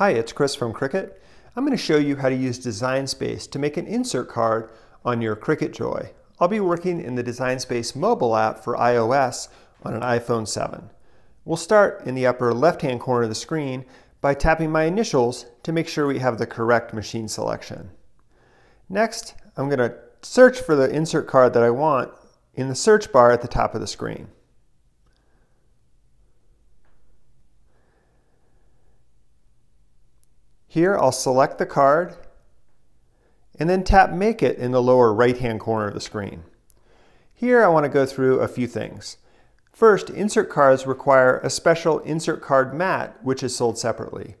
Hi, it's Chris from Cricut. I'm going to show you how to use Design Space to make an insert card on your Cricut Joy. I'll be working in the Design Space mobile app for iOS on an iPhone 7. We'll start in the upper left-hand corner of the screen by tapping my initials to make sure we have the correct machine selection. Next, I'm going to search for the insert card that I want in the search bar at the top of the screen. Here I'll select the card and then tap Make It in the lower right-hand corner of the screen. Here I want to go through a few things. First, insert cards require a special insert card mat, which is sold separately.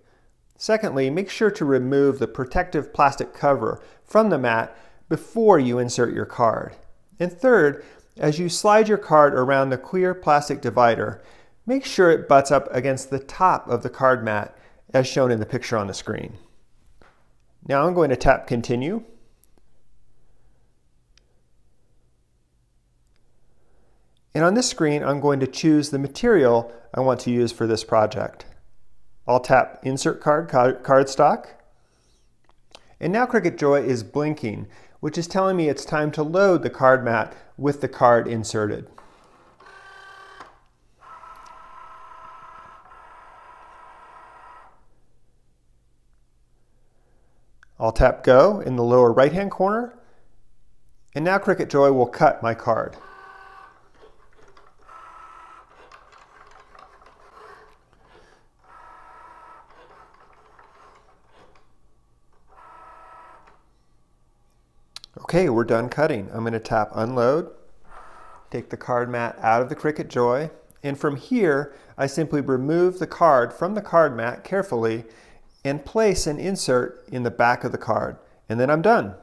Secondly, make sure to remove the protective plastic cover from the mat before you insert your card. And third, as you slide your card around the clear plastic divider, make sure it butts up against the top of the card mat as shown in the picture on the screen. Now I'm going to tap continue. And on this screen, I'm going to choose the material I want to use for this project. I'll tap Insert Card Cardstock. And now Cricut Joy is blinking, which is telling me it's time to load the card mat with the card inserted. I'll tap Go in the lower right-hand corner, and now Cricut Joy will cut my card. Okay, we're done cutting. I'm going to tap Unload, take the card mat out of the Cricut Joy, and from here, I simply remove the card from the card mat carefully and place an insert in the back of the card. And then I'm done.